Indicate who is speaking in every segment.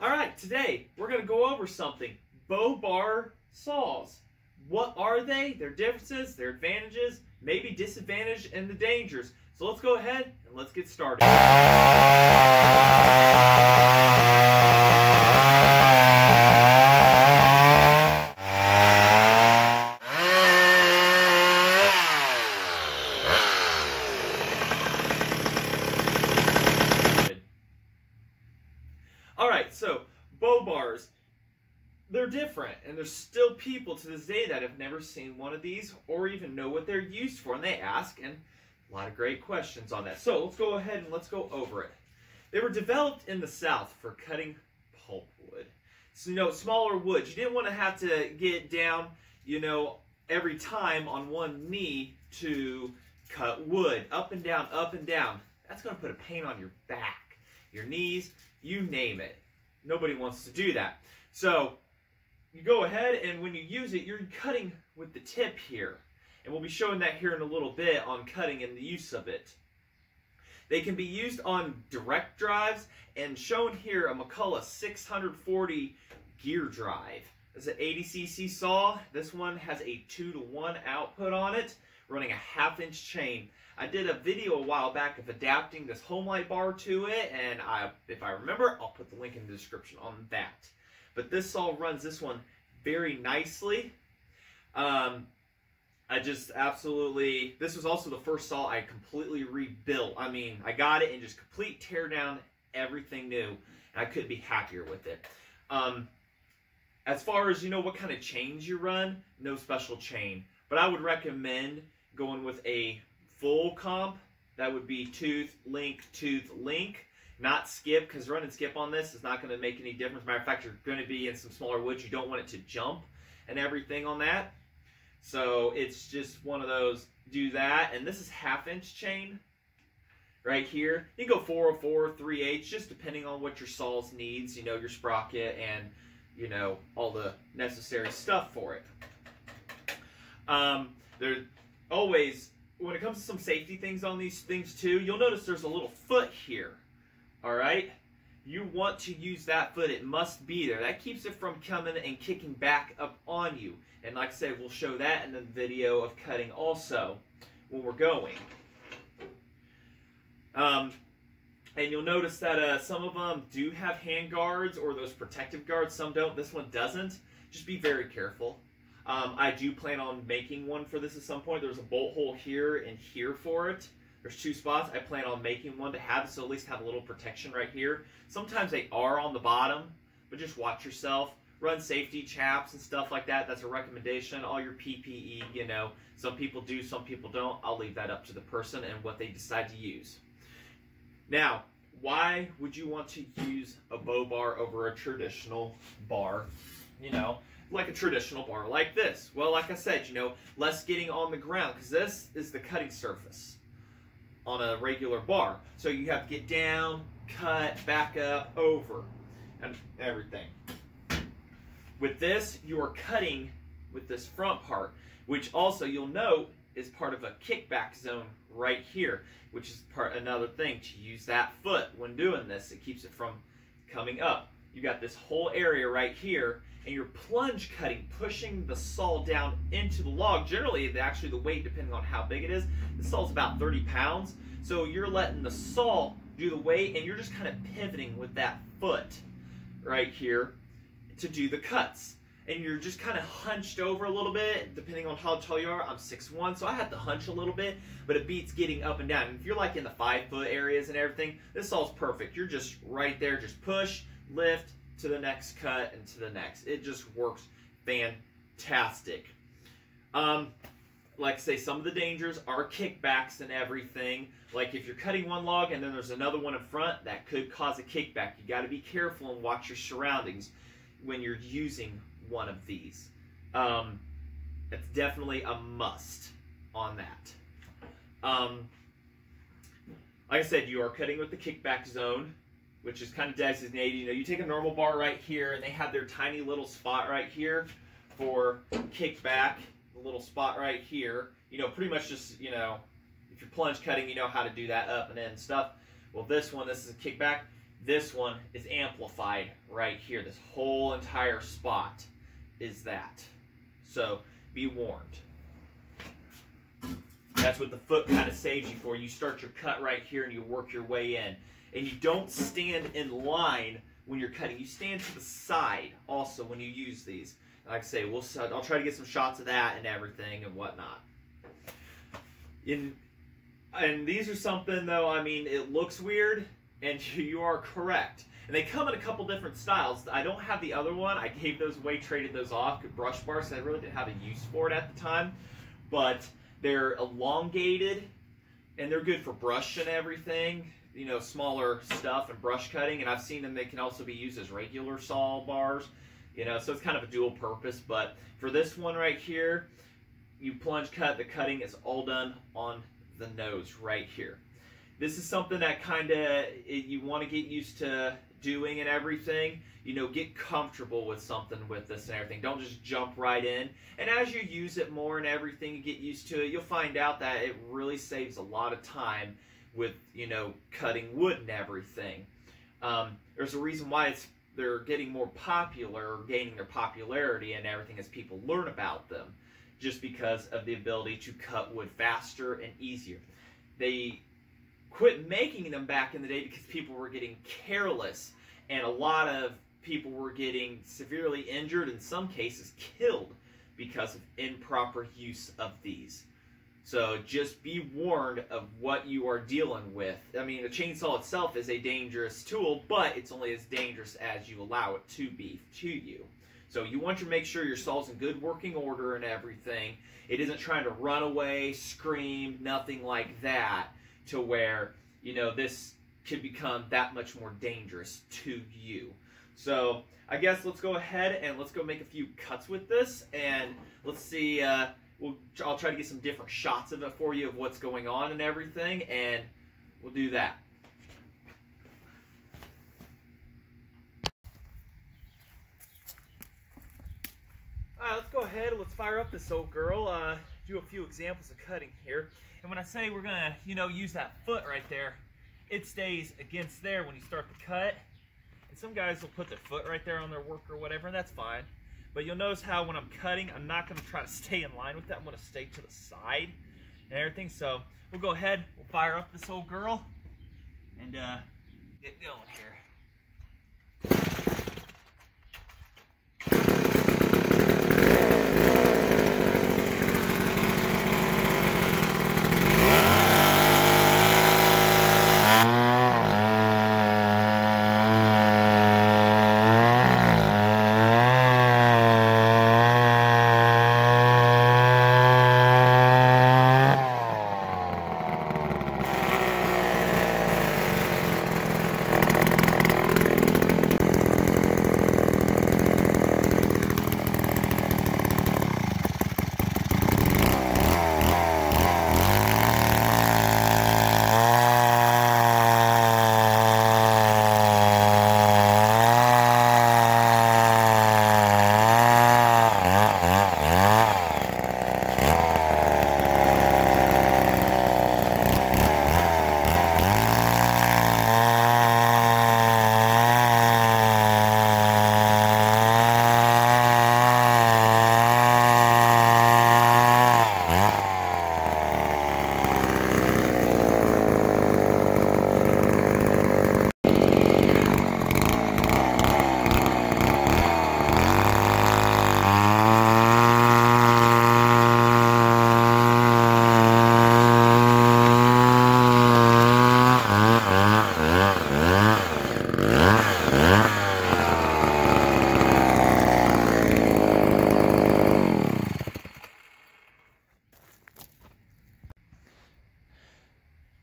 Speaker 1: All right, today we're going to go over something. Bow bar saws. What are they? Their differences, their advantages, maybe disadvantage, and the dangers. So let's go ahead and let's get started. All right, so bow bars, they're different, and there's still people to this day that have never seen one of these or even know what they're used for, and they ask, and a lot of great questions on that. So let's go ahead and let's go over it. They were developed in the South for cutting pulpwood. So, you know, smaller woods. You didn't want to have to get down, you know, every time on one knee to cut wood. Up and down, up and down. That's going to put a pain on your back, your knees, you name it. Nobody wants to do that. So you go ahead and when you use it, you're cutting with the tip here. And we'll be showing that here in a little bit on cutting and the use of it. They can be used on direct drives and shown here a McCulloch 640 gear drive. Is an 80cc saw. This one has a 2 to 1 output on it, running a half inch chain. I did a video a while back of adapting this Homelite bar to it, and I, if I remember, I'll put the link in the description on that. But this saw runs this one very nicely. Um, I just absolutely, this was also the first saw I completely rebuilt. I mean, I got it and just complete tear down everything new. I couldn't be happier with it. Um, as far as, you know, what kind of chains you run, no special chain. But I would recommend going with a full comp. That would be tooth, link, tooth, link. Not skip, because running skip on this is not going to make any difference. Matter of fact, you're going to be in some smaller woods. You don't want it to jump and everything on that. So it's just one of those, do that. And this is half inch chain right here. You can go 404, 3H, just depending on what your saws needs, you know, your sprocket and, you know, all the necessary stuff for it. Um, there always, when it comes to some safety things on these things too, you'll notice there's a little foot here. All right? You want to use that foot. It must be there. That keeps it from coming and kicking back up on you. And like I said, we'll show that in the video of cutting also when we're going. Um, and you'll notice that uh, some of them do have hand guards or those protective guards. Some don't. This one doesn't. Just be very careful. Um, I do plan on making one for this at some point. There's a bolt hole here and here for it. There's two spots. I plan on making one to have so at least have a little protection right here. Sometimes they are on the bottom, but just watch yourself. Run safety chaps and stuff like that. That's a recommendation. All your PPE, you know, some people do, some people don't. I'll leave that up to the person and what they decide to use. Now, why would you want to use a bow bar over a traditional bar? You know, like a traditional bar like this. Well, like I said, you know, less getting on the ground because this is the cutting surface on a regular bar. So you have to get down, cut, back up, over, and everything. With this, you are cutting with this front part, which also you'll note is part of a kickback zone right here, which is part another thing to use that foot when doing this. It keeps it from coming up. You got this whole area right here, and you're plunge cutting, pushing the saw down into the log. Generally, actually the weight, depending on how big it is, the saw's about 30 pounds. So you're letting the saw do the weight, and you're just kind of pivoting with that foot right here to do the cuts. And you're just kind of hunched over a little bit, depending on how tall you are. I'm 6'1", so I have to hunch a little bit, but it beats getting up and down. If you're like in the five foot areas and everything, this saw's perfect. You're just right there, just push, lift, to the next cut, and to the next. It just works fantastic. Um, like I say, some of the dangers are kickbacks and everything. Like if you're cutting one log and then there's another one in front, that could cause a kickback. You got to be careful and watch your surroundings when you're using one of these. Um, it's definitely a must on that. Um, like I said, you are cutting with the kickback zone, which is kind of designated. You know, you take a normal bar right here, and they have their tiny little spot right here for kickback. The little spot right here. You know, pretty much just you know, if you're plunge cutting, you know how to do that up and in stuff. Well, this one, this is a kickback. This one is amplified right here. This whole entire spot is that. So be warned. That's what the foot kind of saves you for. You start your cut right here and you work your way in. And you don't stand in line when you're cutting. You stand to the side also when you use these. Like I say, we'll I'll try to get some shots of that and everything and whatnot. In and these are something though. I mean, it looks weird, and you are correct. And they come in a couple different styles. I don't have the other one. I gave those away, traded those off. Brush bars. I really didn't have a use for it at the time, but they're elongated, and they're good for brush and everything. You know, smaller stuff and brush cutting. And I've seen them. They can also be used as regular saw bars. You know, so it's kind of a dual purpose. But for this one right here, you plunge cut. The cutting is all done on the nose right here. This is something that kind of you want to get used to doing and everything. You know, get comfortable with something with this and everything. Don't just jump right in. And as you use it more and everything, you get used to it, you'll find out that it really saves a lot of time with, you know, cutting wood and everything. Um, there's a reason why it's they're getting more popular, gaining their popularity and everything as people learn about them just because of the ability to cut wood faster and easier. They quit making them back in the day because people were getting careless and a lot of people were getting severely injured, in some cases killed, because of improper use of these. So just be warned of what you are dealing with. I mean, the chainsaw itself is a dangerous tool, but it's only as dangerous as you allow it to be to you. So you want to make sure your saw's in good working order and everything. It isn't trying to run away, scream, nothing like that, to where, you know, this could become that much more dangerous to you. So I guess let's go ahead and let's go make a few cuts with this and let's see, uh, we'll, I'll try to get some different shots of it for you of what's going on and everything and we'll do that. Alright, let's go ahead and let's fire up this old girl, uh, do a few examples of cutting here. And when I say we're gonna, you know, use that foot right there, it stays against there when you start the cut. And some guys will put their foot right there on their work or whatever, and that's fine. But you'll notice how when I'm cutting, I'm not gonna try to stay in line with that. I'm gonna stay to the side and everything. So we'll go ahead, we'll fire up this old girl and uh, get going here.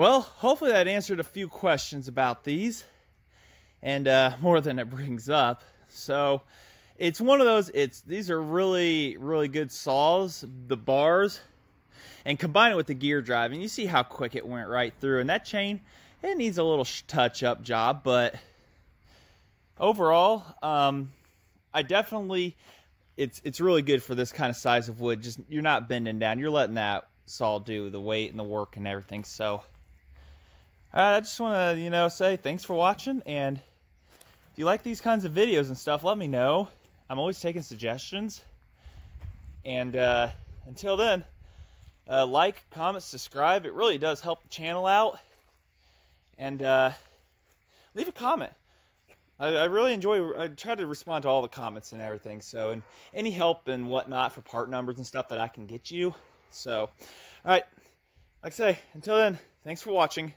Speaker 1: Well, that answered a few questions about these and uh, more than it brings up. So it's one of those, it's these are really, really good saws, the bars, and combine it with the gear drive, and you see how quick it went right through. And that chain, it needs a little touch-up job, but overall, um, I definitely, it's it's really good for this kind of size of wood. Just you're not bending down, you're letting that saw do the weight and the work and everything. So Alright, I just want to, you know, say thanks for watching, and if you like these kinds of videos and stuff, let me know. I'm always taking suggestions. And uh, until then, uh, like, comment, subscribe. It really does help the channel out. And uh, leave a comment. I, I, really enjoy, I try to respond to all the comments and everything. So, and any help and whatnot for part numbers and stuff that I can get you. So, all right, like I say, until then, thanks for watching.